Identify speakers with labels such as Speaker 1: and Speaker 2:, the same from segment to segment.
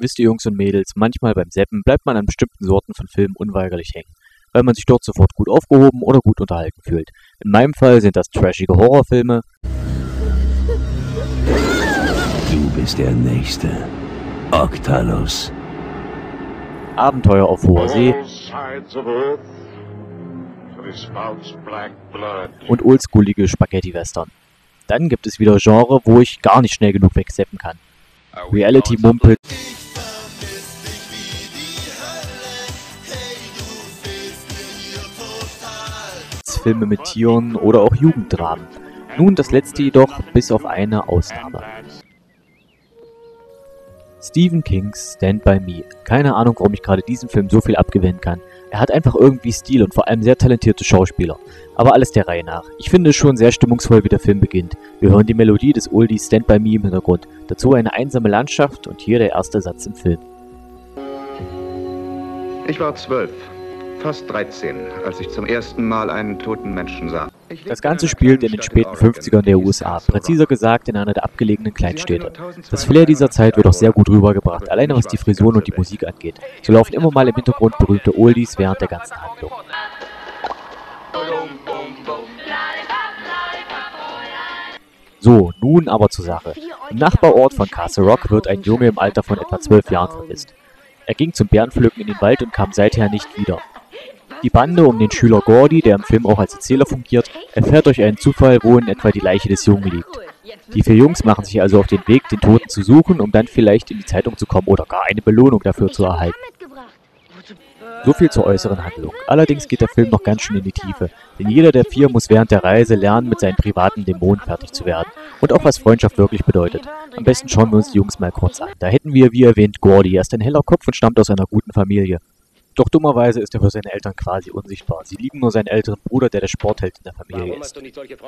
Speaker 1: wisst ihr Jungs und Mädels, manchmal beim Seppen bleibt man an bestimmten Sorten von Filmen unweigerlich hängen, weil man sich dort sofort gut aufgehoben oder gut unterhalten fühlt. In meinem Fall sind das trashige Horrorfilme.
Speaker 2: Du bist der Nächste. Octalus.
Speaker 1: Abenteuer auf hoher See und oldschoolige Spaghetti-Western. Dann gibt es wieder Genre, wo ich gar nicht schnell genug wegseppen kann. Reality-Mumpel. Filme mit Tieren oder auch Jugenddramen. Nun das letzte jedoch bis auf eine Ausnahme. Stephen Kings Stand By Me. Keine Ahnung, warum ich gerade diesem Film so viel abgewinnen kann. Er hat einfach irgendwie Stil und vor allem sehr talentierte Schauspieler. Aber alles der Reihe nach. Ich finde es schon sehr stimmungsvoll, wie der Film beginnt. Wir hören die Melodie des Oldies Stand By Me im Hintergrund. Dazu eine einsame Landschaft und hier der erste Satz im Film.
Speaker 3: Ich war zwölf, fast 13, als ich zum ersten Mal einen toten Menschen sah.
Speaker 1: Das Ganze spielt in den späten 50ern der USA, präziser gesagt in einer der abgelegenen Kleinstädte. Das Flair dieser Zeit wird auch sehr gut rübergebracht, alleine was die Frisuren und die Musik angeht. So laufen immer mal im Hintergrund berühmte Oldies während der ganzen Handlung. So, nun aber zur Sache. Im Nachbarort von Castle Rock wird ein Junge im Alter von etwa zwölf Jahren vermisst. Er ging zum Bärenpflücken in den Wald und kam seither nicht wieder. Die Bande um den Schüler Gordy, der im Film auch als Erzähler fungiert, erfährt durch einen Zufall, wo in etwa die Leiche des Jungen liegt. Die vier Jungs machen sich also auf den Weg, den Toten zu suchen, um dann vielleicht in die Zeitung zu kommen oder gar eine Belohnung dafür zu erhalten. So viel zur äußeren Handlung. Allerdings geht der Film noch ganz schön in die Tiefe, denn jeder der vier muss während der Reise lernen, mit seinen privaten Dämonen fertig zu werden und auch was Freundschaft wirklich bedeutet. Am besten schauen wir uns die Jungs mal kurz an. Da hätten wir, wie erwähnt, Gordy. Er ist ein heller Kopf und stammt aus einer guten Familie. Doch dummerweise ist er für seine Eltern quasi unsichtbar. Sie lieben nur seinen älteren Bruder, der der Sportheld in der Familie ist.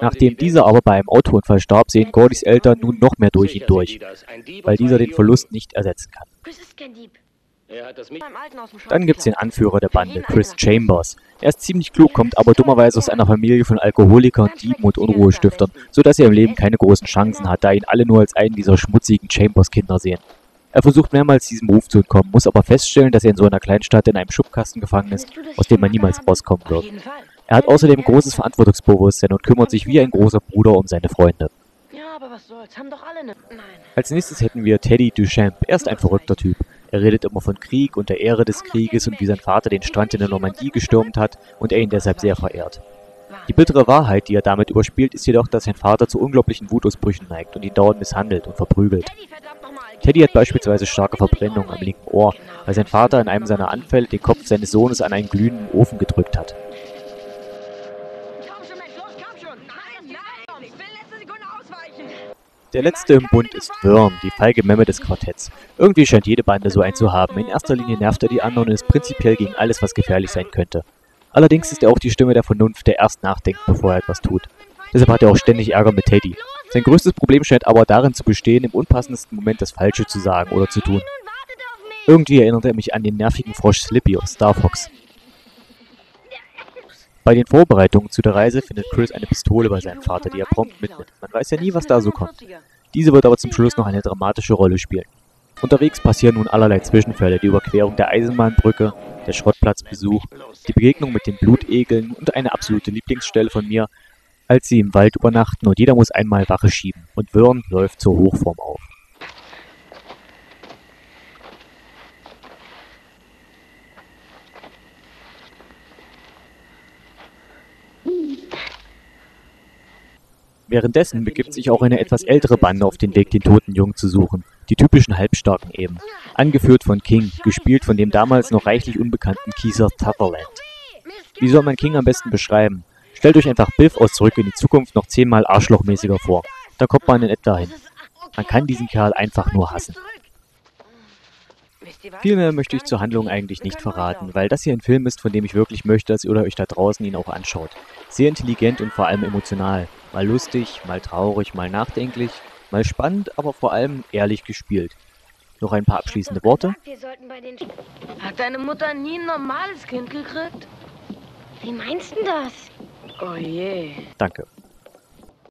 Speaker 1: Nachdem dieser aber bei einem Autounfall starb, sehen Gordys Eltern nun noch mehr durch ihn durch, weil dieser den Verlust nicht ersetzen kann. Dann gibt's den Anführer der Bande, Chris Chambers. Er ist ziemlich klug, kommt aber dummerweise aus einer Familie von Alkoholikern, Dieben und Unruhestiftern, sodass er im Leben keine großen Chancen hat, da ihn alle nur als einen dieser schmutzigen Chambers-Kinder sehen. Er versucht mehrmals diesem Ruf zu entkommen, muss aber feststellen, dass er in so einer Kleinstadt in einem Schubkasten gefangen ist, aus dem man niemals rauskommen wird. Er hat außerdem großes Verantwortungsbewusstsein und kümmert sich wie ein großer Bruder um seine Freunde. Ne- Als nächstes hätten wir Teddy Duchamp. Er ist ein verrückter Typ. Er redet immer von Krieg und der Ehre des Krieges und wie sein Vater den Strand in der Normandie gestürmt hat und er ihn deshalb sehr verehrt. Die bittere Wahrheit, die er damit überspielt, ist jedoch, dass sein Vater zu unglaublichen Wutausbrüchen neigt und ihn dauernd misshandelt und verprügelt. Teddy hat beispielsweise starke Verbrennungen am linken Ohr, weil sein Vater in einem seiner Anfälle den Kopf seines Sohnes an einen glühenden Ofen gedrückt hat. Der letzte im Bund ist Worm, die feige Memme des Quartetts. Irgendwie scheint jede Bande so einen zu haben. In erster Linie nervt er die anderen und ist prinzipiell gegen alles, was gefährlich sein könnte. Allerdings ist er auch die Stimme der Vernunft, der erst nachdenkt, bevor er etwas tut. Deshalb hat er auch ständig Ärger mit Teddy. Sein größtes Problem scheint aber darin zu bestehen, im unpassendsten Moment das Falsche zu sagen oder zu tun. Irgendwie erinnert er mich an den nervigen Frosch Slippy aus Star Fox. Bei den Vorbereitungen zu der Reise findet Chris eine Pistole bei seinem Vater, die er prompt mitnimmt. Man weiß ja nie, was da so kommt. Diese wird aber zum Schluss noch eine dramatische Rolle spielen. Unterwegs passieren nun allerlei Zwischenfälle, die Überquerung der Eisenbahnbrücke, der Schrottplatzbesuch, die Begegnung mit den Blutegeln und eine absolute Lieblingsstelle von mir, als sie im Wald übernachten und jeder muss einmal Wache schieben und Würm läuft zur Hochform auf. Währenddessen begibt sich auch eine etwas ältere Bande auf den Weg, den toten Jungen zu suchen. Die typischen Halbstarken eben. Angeführt von King, gespielt von dem damals noch reichlich unbekannten Kieser Sutherland. Wie soll man King am besten beschreiben? Stellt euch einfach Biff aus Zurück in die Zukunft noch zehnmal arschlochmäßiger vor. Da kommt man in etwa hin. Man kann diesen Kerl einfach nur hassen. Viel mehr möchte ich zur Handlung eigentlich nicht verraten, weil das hier ein Film ist, von dem ich wirklich möchte, dass ihr euch da draußen ihn auch anschaut. Sehr intelligent und vor allem emotional. Mal lustig, mal traurig, mal nachdenklich, mal spannend, aber vor allem ehrlich gespielt. Noch ein paar abschließende Worte.
Speaker 4: Hat deine Mutter nie ein normales Kind gekriegt?
Speaker 5: Wie meinst du das?
Speaker 4: Oh je.
Speaker 1: Danke.